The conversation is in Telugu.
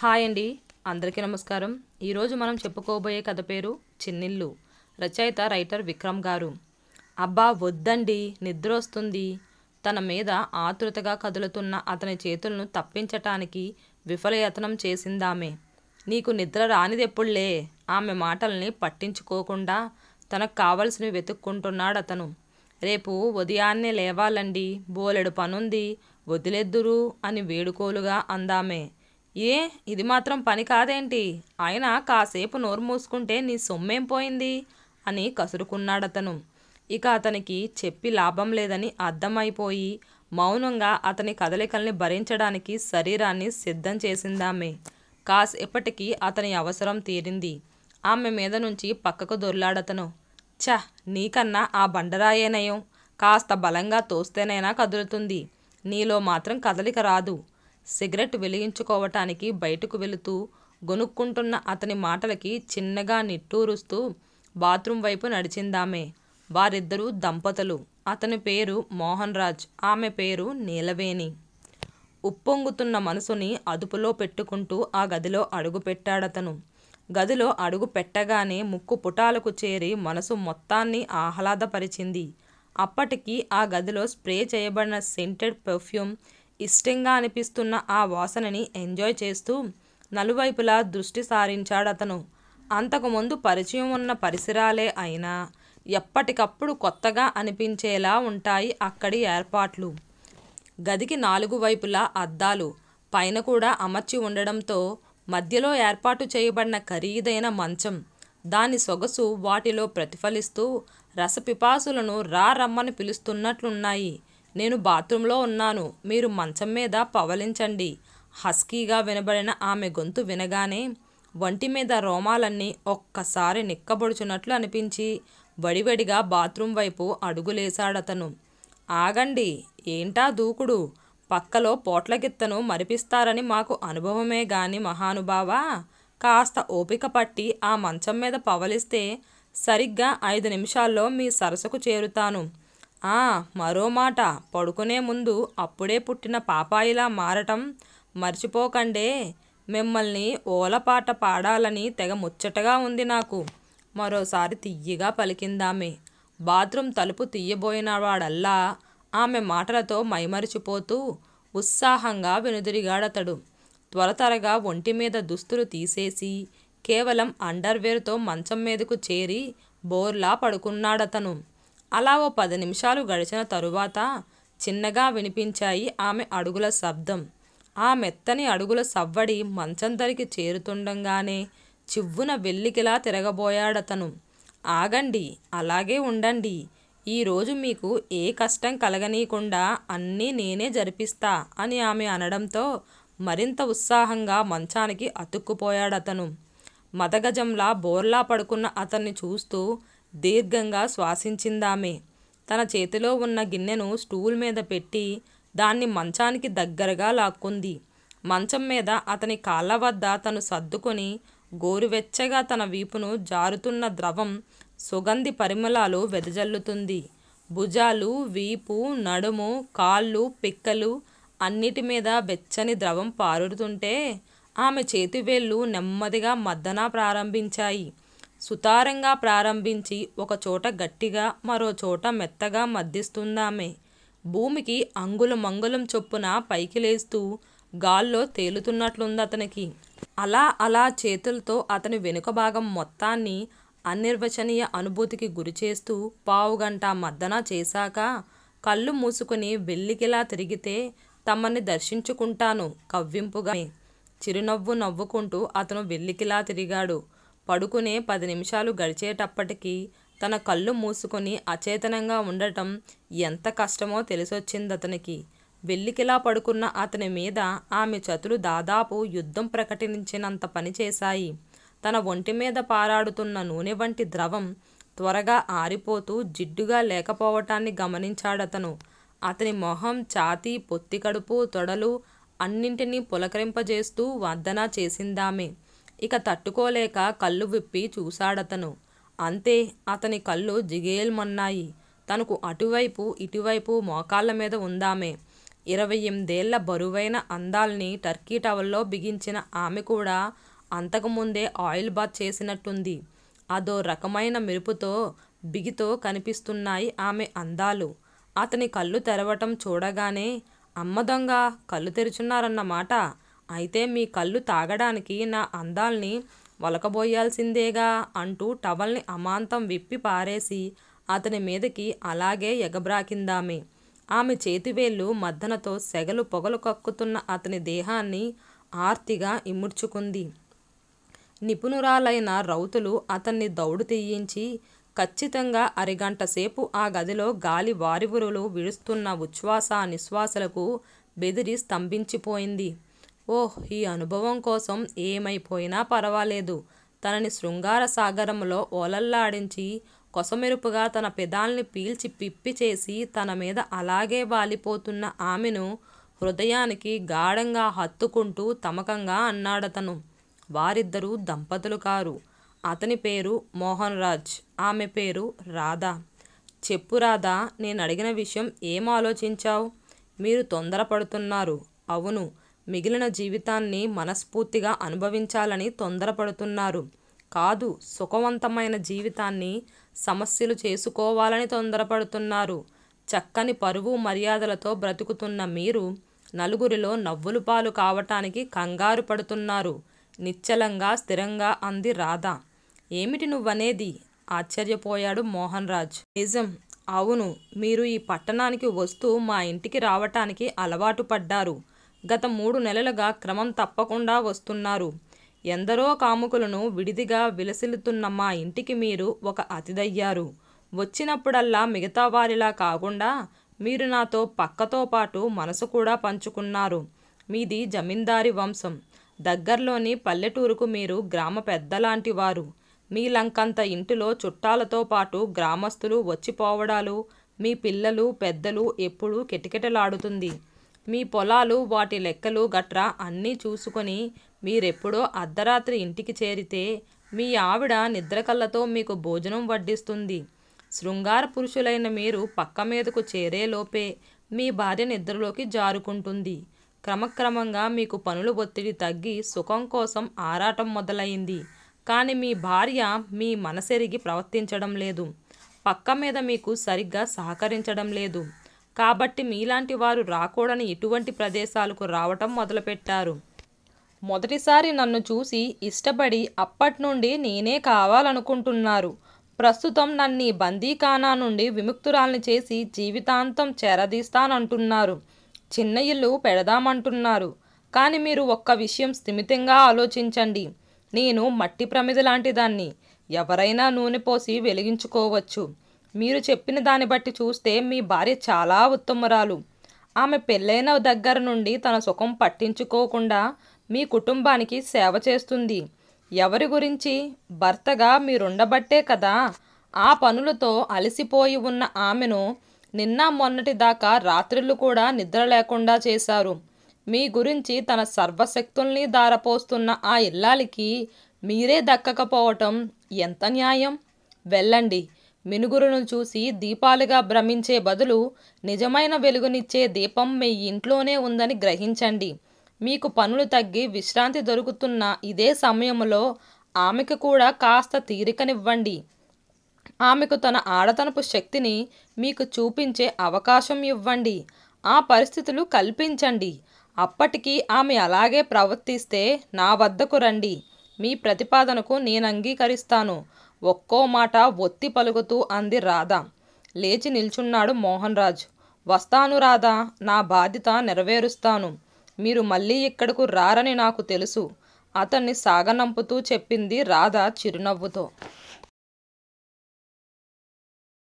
హాయ్ అండి. అందరికీ నమస్కారం. ఈరోజు మనం చెప్పుకోబోయే కథ పేరు చిన్నిల్లు. రచయిత రైటర్ విక్రమ్ గారు. అబ్బా వద్దండి. నిద్ర వస్తుంది. తన మీద ఆతృతగా కదులుతున్న అతని చేతులను తప్పించటానికి విఫలయత్నం చేసిందామె. నీకు నిద్ర రానిదెప్పుడులే. ఆమె మాటల్ని పట్టించుకోకుండా తనకు కావలసినవి వెతుక్కుంటున్నాడు అతను రేపు ఉదయాన్నే లేవాలండి. బోలెడు పనుంది. వదిలేద్దురు అని వేడుకోలుగా అందామే. ఏ ఇది మాత్రం పని కాదేంటి? ఆయన కాసేపు నోరు మూసుకుంటే నీ సొమ్మేం పోయింది? అని కసురుకున్నాడతను. ఇక అతనికి చెప్పి లాభం లేదని అర్థమైపోయి మౌనంగా అతని కదలికల్ని భరించడానికి శరీరాన్ని సిద్ధం చేసిందామె. కాసేపటికి అతని అవసరం తీరింది. ఆమె మీద నుంచి పక్కకు దొర్లాడతను. ఛ నీకన్నా ఆ బండరాయేనయం కాస్త బలంగా తోస్తేనైనా కదులుతుంది. నీలో మాత్రం కదలిక రాదు. సిగరెట్ వెలిగించుకోవటానికి బయటకు వెళుతూ గొనుక్కుంటున్న అతని మాటలకి చిన్నగా నిట్టూరుస్తూ బాత్రూం వైపు నడిచిందామె. వారిద్దరూ దంపతులు. అతని పేరు మోహన్ రాజ్. ఆమె పేరు నీలవేణి. ఉప్పొంగుతున్న మనసుని అదుపులో పెట్టుకుంటూ ఆ గదిలో అడుగుపెట్టాడతను గదిలో అడుగు పెట్టగానే ముక్కు పుటాలకు చేరి మనసు మొత్తాన్ని ఆహ్లాదపరిచింది. అప్పటికి ఆ గదిలో స్ప్రే చేయబడిన సెంటెడ్ పెర్ఫ్యూమ్ ఇష్టంగా అనిపిస్తున్న ఆ వాసనని ఎంజాయ్ చేస్తూ నలువైపులా దృష్టి సారించాడతను. అంతకుముందు పరిచయం ఉన్న పరిసరాలే అయినా ఎప్పటికప్పుడు కొత్తగా అనిపించేలా ఉంటాయి అక్కడి ఏర్పాట్లు. గదికి నాలుగు వైపులా అద్దాలు. పైన కూడా అమర్చి ఉండడంతో మధ్యలో ఏర్పాటు చేయబడిన ఖరీదైన మంచం. దాని సొగసు వాటిలో ప్రతిఫలిస్తూ రసపిపాసులను రా రమ్మని పిలుస్తున్నట్లున్నాయి. నేను బాత్రూంలో ఉన్నాను. మీరు మంచం మీద పవలించండి. హస్కీగా వినబడిన ఆమె గొంతు వినగానే వంటి మీద రోమాలన్నీ ఒక్కసారి నిక్కబొడుచున్నట్లు అనిపించి వడివడిగా బాత్రూం వైపు అడుగులేశాడతను. ఆగండి ఏంటా దూకుడు? పక్కలో పోట్లగిత్తను మరిపిస్తారని మాకు అనుభవమే గాని మహానుభావా. కాస్త ఓపిక పట్టి ఆ మంచం మీద పవలిస్తే సరిగ్గా ఐదు నిమిషాల్లో మీ సరసకు చేరుతాను. ఆ మరో మాట. పడుకునే ముందు అప్పుడే పుట్టిన పాపాయిలా మారటం మర్చిపోకండే. మిమ్మల్ని ఓలపాట పాడాలని తెగ ముచ్చటగా ఉంది నాకు. మరోసారి తియ్యగా పలికిందామె. బాత్రూం తలుపు తీయబోయినవాడల్లా ఆమె మాటలతో మైమరిచిపోతూ ఉత్సాహంగా వెనుదిరిగాడతడు. త్వరతరగా ఒంటి మీద దుస్తులు తీసేసి కేవలం అండర్వేర్తో మంచం మీదకు చేరి బోర్లా పడుకున్నాడతను. అలా ఓ పది నిమిషాలు గడిచిన తరువాత చిన్నగా వినిపించాయి ఆమె అడుగుల శబ్దం. ఆ మెత్తని అడుగుల సవ్వడి మంచం ధరికి చేరుతుండగానే చివ్వున వెల్లికిలా తిరగబోయాడతను. ఆగండి అలాగే ఉండండి. ఈరోజు మీకు ఏ కష్టం కలగనీయకుండా అన్నీ నేనే జరిపిస్తా అని ఆమె అనడంతో మరింత ఉత్సాహంగా మంచానికి అతుక్కుపోయాడతను. మదగజంలా బోర్లా పడుకున్న అతన్ని చూస్తూ దీర్ఘంగా శ్వాసించిందామె. తన చేతిలో ఉన్న గిన్నెను స్టూల్ మీద పెట్టి దాన్ని మంచానికి దగ్గరగా లాక్కుంది. మంచం మీద అతని కాళ్ళ వద్ద తను సర్దుకొని గోరువెచ్చగా తన వీపును జారుతున్న ద్రవం సుగంధి పరిమళాలు వెదజల్లుతుంది. భుజాలు వీపు నడుము కాళ్ళు పిక్కలు అన్నిటి మీద వెచ్చని ద్రవం పారుతుంటే ఆమె చేతివేళ్ళు నెమ్మదిగా మద్దన ప్రారంభించాయి. సుతారంగా ప్రారంభించి ఒక చోట గట్టిగా మరో చోట మెత్తగా మద్దిస్తుందామె భూమికి అంగుళమంగుళం చొప్పున పైకి లేస్తూ గాల్లో తేలుతున్నట్లుంది అతనికి అలా అలా చేతులతో అతని వెనుక భాగం మొత్తాన్ని అనిర్వచనీయ అనుభూతికి గురిచేస్తూ పావుగంట మద్దన చేశాక కళ్ళు మూసుకుని వెల్లికిలా తిరిగితే తమని దర్శించుకుంటాను కవ్వింపుగా చిరునవ్వు నవ్వుకుంటూ అతను వెల్లికిలా తిరిగాడు. పడుకునే పది నిమిషాలు గడిచేటప్పటికీ తన కళ్ళు మూసుకొని అచేతనంగా ఉండటం ఎంత కష్టమో తెలిసొచ్చింది అతనికి వెల్లికిలా పడుకున్న అతని మీద ఆమె చతులు దాదాపు యుద్ధం ప్రకటించినంత పని చేశాయి. తన ఒంటి మీద పారాడుతున్న నూనె వంటి ద్రవం త్వరగా ఆరిపోతూ జిడ్డుగా లేకపోవటాన్ని గమనించాడతను. అతని మొహం ఛాతీ పొత్తి కడుపు తొడలు అన్నింటినీ పులకరింపజేస్తూ వందన చేసిందామె. ఇక తట్టుకోలేక కళ్ళు విప్పి చూశాడతను. అంతే అతని కళ్ళు జిగేల్మన్నాయి. తనకు అటువైపు ఇటువైపు మోకాళ్ళ మీద ఉందామే. ఇరవై ఎనిమిదేళ్ళ బరువైన అందాల్ని టర్కీ టవల్లో బిగించిన ఆమె కూడా అంతకుముందే ఆయిల్ బాత్ చేసినట్టుంది. అదో రకమైన మెరుపుతో బిగితో కనిపిస్తున్నాయి ఆమె అందాలు. అతని కళ్ళు తెరవటం చూడగానే అమ్మ దొంగ కళ్ళు తెరుచున్నారన్నమాట. అయితే మీ కళ్ళు తాగడానికి నా అందాల్ని వలకబోయాల్సిందేగా అంటూ టవల్ని అమాంతం విప్పి పారేసి అతని మీదకి అలాగే ఎగబ్రాకిందామె. ఆమె చేతివేళ్ళు మద్దనతో సెగలు పొగలు కక్కుతున్న అతని దేహాన్ని ఆర్తిగా ఇముడ్చుకుంది. నిపుణురాలైన రౌతులు అతన్ని దౌడు తీయించి ఖచ్చితంగా అరగంట సేపు ఆ గదిలో గాలి వారివురులు విడుస్తున్న ఉచ్ఛ్వాస నిశ్వాసలకు బెదిరి స్తంభించిపోయింది. ఓహ్ ఈ అనుభవం కోసం ఏమైపోయినా పర్వాలేదు. తనని శృంగార సాగరంలో ఓలల్లాడించి కొసమెరుపుగా తన పెదాల్ని పీల్చి పిప్పి చేసి తన మీద అలాగే వాలిపోతున్న ఆమెను హృదయానికి గాఢంగా హత్తుకుంటూ తమకంగా అన్నాడతను. వారిద్దరూ దంపతులు కారు. అతని పేరు మోహన్ రాజ్ ఆమె పేరు రాధా. చెప్పు రాధా నేను అడిగిన విషయం ఏం ఆలోచించావు? మీరు తొందరపడుతున్నారు. అవును మిగిలిన జీవితాన్ని మనస్ఫూర్తిగా అనుభవించాలని తొందరపడుతున్నారు. కాదు సుఖవంతమైన జీవితాన్ని సమస్యలు చేసుకోవాలని తొందరపడుతున్నారు. చక్కని పరువు మర్యాదలతో బ్రతుకుతున్న మీరు నలుగురిలో నవ్వులు పాలు కావటానికి కంగారు పడుతున్నారు. నిశ్చలంగా స్థిరంగా అంది రాధ. ఏమిటి నువ్వనేది? ఆశ్చర్యపోయాడు మోహన్ రాజ్ నిజం. అవును. మీరు ఈ పట్టణానికి వస్తూ మా ఇంటికి రావటానికి అలవాటు పడ్డారు. గత మూడు నెలలుగా క్రమం తప్పకుండా వస్తున్నారు. ఎందరో కాముకులను విడిదిగా విలసిల్లుతున్న మా ఇంటికి మీరు ఒక అతిథయ్యారు. వచ్చినప్పుడల్లా మిగతా వారిలా కాకుండా మీరు నాతో పక్కతో పాటు మనసు కూడా పంచుకున్నారు. మీది జమీందారి వంశం. దగ్గర్లోని పల్లెటూరుకు మీరు గ్రామ పెద్దలాంటి వారు. మీ లంకంత ఇంటిలో చుట్టాలతో పాటు గ్రామస్తులు వచ్చిపోవడాలు మీ పిల్లలు పెద్దలు ఎప్పుడూ కిటకిటలాడుతుంది. మీ పొలాలు వాటి లెక్కలు గట్రా అన్నీ చూసుకొని మీరెప్పుడో అర్ధరాత్రి ఇంటికి చేరితే మీ ఆవిడ నిద్రకళ్ళతో మీకు భోజనం వడ్డిస్తుంది. శృంగార పురుషులైన మీరు పక్క మీదకు చేరేలోపే మీ భార్య నిద్రలోకి జారుకుంటుంది. క్రమక్రమంగా మీకు పనుల ఒత్తిడి తగ్గి సుఖం కోసం ఆరాటం మొదలైంది. కానీ మీ భార్య మీ మనసెరిగి ప్రవర్తించడం లేదు. పక్క మీద మీకు సరిగ్గా సహకరించడం లేదు. కాబట్టి మీలాంటి వారు రాకూడని ఇటువంటి ప్రదేశాలకు రావటం మొదలుపెట్టారు. మొదటిసారి నన్ను చూసి ఇష్టపడి అప్పటి నుండి నేనే కావాలనుకుంటున్నారు. ప్రస్తుతం నన్ను బందీఖానా నుండి విముక్తురాల్ని చేసి జీవితాంతం చేరదీస్తానంటున్నారు. చిన్న ఇల్లు పెడదామంటున్నారు. కానీ మీరు ఒక్క విషయం స్థిమితంగా ఆలోచించండి. నేను మట్టి ప్రమిద లాంటి దాన్ని ఎవరైనా నూనె పోసి వెలిగించుకోవచ్చు. మీరు చెప్పిన దాన్ని బట్టి చూస్తే మీ భార్య చాలా ఉత్తమరాలు. ఆమె పెళ్ళైన దగ్గర నుండి తన సుఖం పట్టించుకోకుండా మీ కుటుంబానికి సేవ చేస్తుంది. ఎవరి గురించి? భర్తగా మీరుండబట్టే కదా. ఆ పనులతో అలసిపోయి ఉన్న ఆమెను నిన్న మొన్నటి దాకా రాత్రులు కూడా నిద్ర లేకుండా చేశారు. మీ గురించి తన సర్వశక్తుల్ని దారపోస్తున్న ఆ ఇల్లాలికి మీరే దక్కకపోవటం ఎంత న్యాయం? వెళ్ళండి. మినుగురును చూసి దీపాలుగా భ్రమించే బదులు నిజమైన వెలుగునిచ్చే దీపం మీ ఇంట్లోనే ఉందని గ్రహించండి. మీకు పనులు తగ్గి విశ్రాంతి దొరుకుతున్న ఇదే సమయంలో ఆమెకు కూడా కాస్త తీరికనివ్వండి. ఆమెకు తన ఆడతనపు శక్తిని మీకు చూపించే అవకాశం ఇవ్వండి. ఆ పరిస్థితులు కల్పించండి. అప్పటికి ఆమె అలాగే ప్రవర్తిస్తే నా వద్దకు రండి. మీ ప్రతిపాదనకు నేను అంగీకరిస్తాను. ఒక్కో మాట ఒత్తి పలుకుతూ అంది రాధ. లేచి నిల్చున్నాడు మోహన్ రాజ్. వస్తాను రాధా నా బాధ్యత నెరవేరుస్తాను. మీరు మళ్ళీ ఇక్కడకు రారని నాకు తెలుసు. అతన్ని సాగనంపుతూ చెప్పింది రాధ చిరునవ్వుతో.